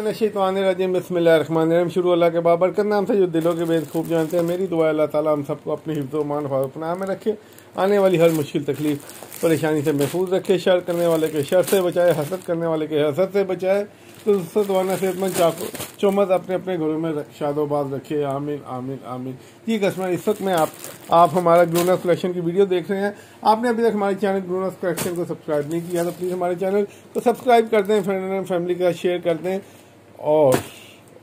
बिस्मिल्लाहिर्रहमानिर्रहीम शुरू अल्लाह के बाबरकत, नाम से जो दिलों के बेद खूब जानते हैं। मेरी दुआ अल्लाह ताला हम सबको अपने हिफ्ज़मान अपना में रखे। आने वाली हर मुश्किल, तकलीफ़, परेशानी से महफूज रखे। शर करने वाले के शर से बचाए, हसद करने वाले के हसद से बचाए। तो सदवाना सेहतमंद चौमत अपने अपने घरों में शादोबाद रखे। आमिर आमिर आमिर जी कस्टमर, इस वक्त में आप आप हमारा ग्रोनस कलेक्शन की वीडियो देख रहे हैं। आपने अभी तक हमारे चैनल ग्रोनस कलेक्शन को सब्सक्राइब नहीं किया तो प्लीज़ हमारे चैनल को सब्सक्राइब कर दें फ्रेंड एंड फैमिली का शेयर कर दें। और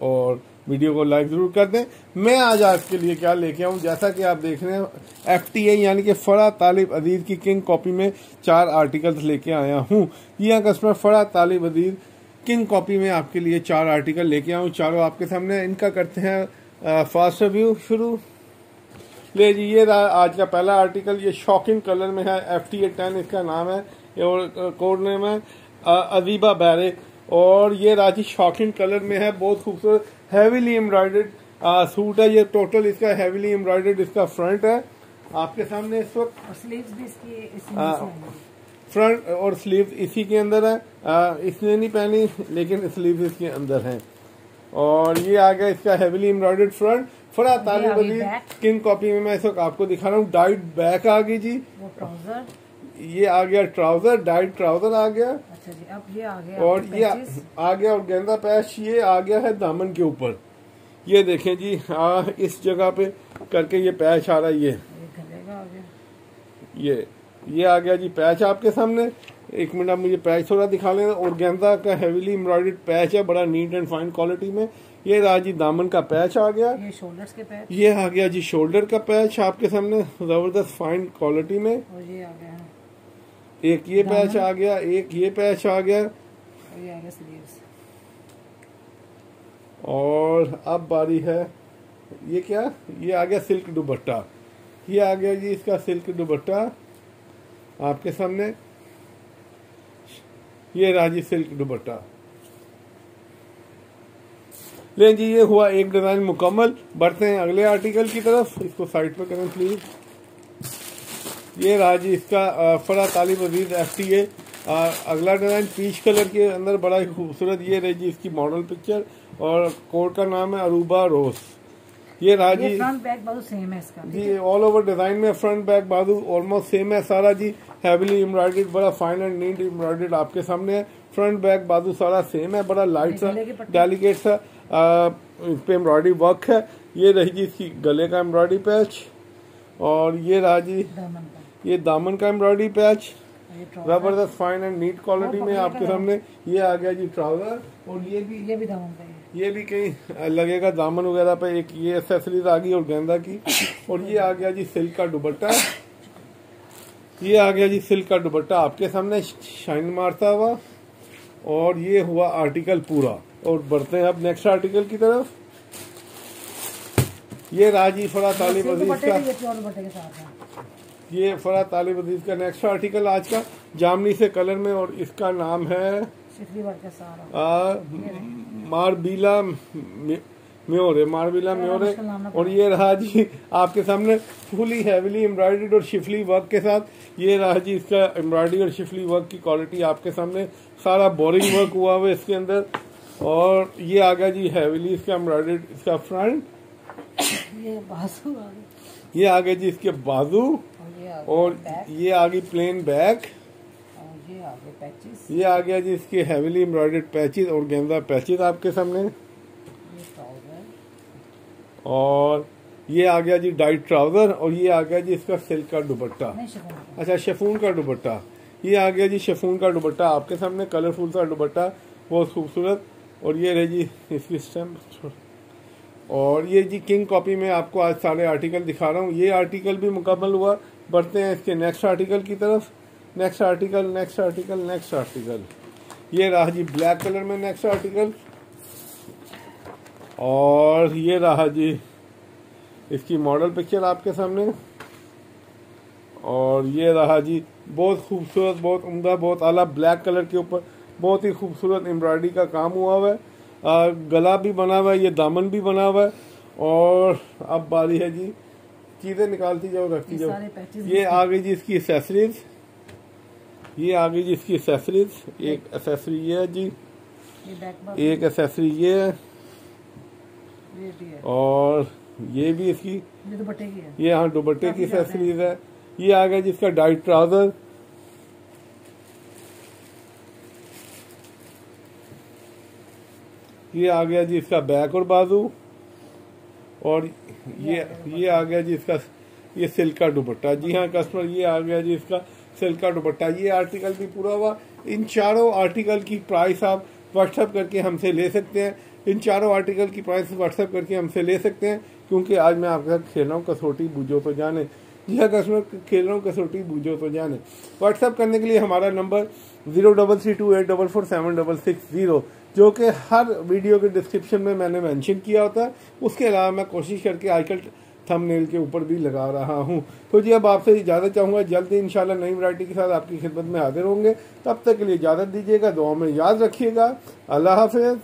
और वीडियो को लाइक ज़रूर कर दें। मैं आज आपके लिए क्या लेके आऊँ? जैसा कि आप देख रहे हैं एफ़ टी आई यानी कि फ़रा तालिब अदीद की किंग कॉपी में चार आर्टिकल्स लेके आया हूँ। यह कस्टमर फ़रा तालिब अदीद किंग कॉपी में आपके लिए चार आर्टिकल लेके आऊँ। चारों आपके सामने इनका करते हैं फास्ट रिव्यू शुरू। ले जी, ये आज का पहला आर्टिकल। ये शॉकिंग कलर में है। एफ़ टी ए टेन इसका नाम है, और कोड नेम है अदीबा बैरे। और ये राज़ी शॉकिंग कलर में है बहुत खूबसूरत हैवीली एम्ब्रॉयडेड सूट है ये टोटल इसका हैवीली एम्ब्रॉयडेड इसका फ्रंट है। आपके सामने इस वक्त फ्रंट और स्लीव इसी के अंदर है। इसने नहीं पहनी लेकिन स्लीव इसके अंदर है। और ये आ गया इसका हैवीली एम्ब्रॉयडेड फ्रंट फरा ताली किंग कॉपी में मैं इस वक्त आपको दिखा रहा हूँ। डाइट बैक आ गई जी। ये आ गया ट्राउज़र डाइट ट्राउज़र आ गया। अच्छा जी अब ये आ गया और ये आ गया और गेंदा पैच ये आ गया है दामन के ऊपर। ये देखें जी आ, इस जगह पे करके ये पैच आ रहा है ये। ये ये आ गया जी पैच आपके सामने। एक मिनट आप मुझे पैच थोड़ा दिखा लें। और गेंदा का हेवीली एम्ब्रॉयडेड पैच है बड़ा नीट एंड फाइन क्वालिटी में। ये रहा जी दामन का पैच आ गया। ये शोल्डर्स के पैच। ये आ गया जी शोल्डर का पैच आपके सामने ज़बरदस्त फाइन क्वालिटी में। और ये आ गया एक ये पैच आ गया एक ये पैच आ गया। और स्लीव्स और अब बारी है ये क्या? ये आ गया सिल्क दुपट्टा। ये आ गया जी इसका सिल्क दुपट्टा आपके सामने। ये राज़ी सिल्क दुपट्टा। लेकिन जी ये हुआ एक डिज़ाइन मुकम्मल। बढ़ते हैं अगले आर्टिकल की तरफ़। इसको साइड पर करें प्लीज़ ये राज़ी इसका फरा तालिब अज़ीज़ एफ़ टी ए अगला डिज़ाइन पीच कलर के अंदर बड़ा ही खूबसूरत ये रही जी इसकी मॉडल पिक्चर और कोड का नाम है अरूबा रोज। ये राज़ी फ्रंट बैक बाजू सेम है इसका। जी ऑल ओवर डिज़ाइन में फ्रंट बैक बाजू ऑलमोस्ट सेम है सारा जी। हैवीली एम्ब्रॉयडेड बड़ा फाइन एंड नीट एम्ब्रॉयडेड आपके सामने है। फ्रंट बैक बाजू सारा सेम है बड़ा लाइट सा डेलीकेट सा इस पे एम्ब्रॉयडरी वर्क है। ये रही जी इसकी गले का एम्ब्रॉयडरी पैच और ये रहा जी ये दामन का एम्ब्रॉयडरी पैच ज़बरदस्त फाइन एंड नीट क्वालिटी में आपके सामने ये आ गया जी ट्राउज़र। और ये भी ये भी दामन ये भी कहीं लगेगा दामन वगैरह पे एक ये एसेसरीज आ गई और गेंदा की। और ये आ गया जी सिल्क का दुपट्टा। ये आ गया जी सिल्क का दुपट्टा। आपके सामने शाइन मारता हुआ। और ये हुआ आर्टिकल पूरा। और बढ़ते हैं अब नेक्स्ट आर्टिकल की तरफ़। ये राज़ी फरा तालिब अज़ीज़ का। ये फरा तालिब अज़ीज़ का नेक्स्ट आर्टिकल आज का जामनी से कलर में और इसका नाम है मारबीला म्योरे मारबीला म्योरे। और ये रहा जी आपके सामने फुली हैवीली एम्ब्रॉयडर्ड और शिफली वर्क के साथ। ये रहा जी इसका एम्ब्रॉयडरी और शिफली वर्क की क्वालिटी आपके सामने। सारा बोरिंग वर्क हुआ हुआ इसके अंदर। और ये आ गया जी हैवीली इसका एम्ब्रॉयडर्ड इसका फ्रंट ये बाजू ये आ गया जी इसके बाजू। और ये आ गई प्लेन बैक ये आ गया जी इसके हैवीली एम्ब्रॉयडर्ड पैचेस और गेंदा पैचेस आपके सामने। और ये आ गया जी डाइट ट्राउज़र और ये आ गया जी इसका सिल्क का दुपट्टा। अच्छा शेफून का दुपट्टा। ये आ गया जी शेफून का दुपट्टा आपके सामने कलरफुल सा दुपट्टा बहुत खूबसूरत। और ये रहे जी इसकी स्टैम्प और ये जी किंग कॉपी में आपको आज सारे आर्टिकल दिखा रहा हूँ। ये आर्टिकल भी मुकम्मल हुआ। बढ़ते हैं इसके नेक्स्ट आर्टिकल की तरफ़। Next article next article next article ये रहा जी ब्लैक कलर में नेक्स्ट आर्टिकल और ये रहा जी इसकी मॉडल पिक्चर आपके सामने। और ये रहा जी बहुत खूबसूरत, बहुत उम्दा, बहुत आला ब्लैक कलर के ऊपर बहुत ही खूबसूरत एम्ब्रॉयडरी का काम हुआ हुआ है। गला भी बना हुआ है, ये दामन भी बना हुआ है। और अब बारी है जी चीज़ें निकालती जाओ रखती जाओ। ये आ गई जी इसकी एसेसरीज ये आ गई जी इसकी एसेसरीज एक एसेसरी ये है जी। एक एसेसरी ये है। और ये भी इसकी ये है। यहाँ दुपट्टे की एसेसरीज है। ये आ गया जिसका डाइट ट्राउज़र ये आ गया जी इसका बैक और बाजू। और ये ये आ गया जी इसका, ये सिल्क का दुपट्टा। जी हाँ कस्टमर ये आ गया जी इसका सिल्क का दुपट्टा। ये आर्टिकल भी पूरा हुआ। इन चारों आर्टिकल की प्राइस आप व्हाट्सअप करके हमसे ले सकते हैं। इन चारों आर्टिकल की प्राइस व्हाट्सअप करके हमसे ले सकते हैं, क्योंकि आज मैं आपके साथ खेल रहा हूँ, कसौटी बूझो तो जाने। जी हाँ कस्टमर खेल रहा हूँ, कसौटी बूझो तो जाने। व्हाट्सअप करने के लिए हमारा number zero double three two eight double four seven double six zero जो कि हर वीडियो के डिस्क्रिप्शन में मैंने मेंशन किया होता है। उसके अलावा मैं कोशिश करके आजकल थंबनेल के ऊपर भी लगा रहा हूँ। तो जी, अब आपसे इजाज़त चाहूँगा। जल्द जल्दी इंशाल्लाह नई वैरायटी के साथ आपकी खिदमत में हाजिर होंगे। तब तक के लिए इजाज़त दीजिएगा दुआ में याद रखिएगा। अल्लाह हाफिज़।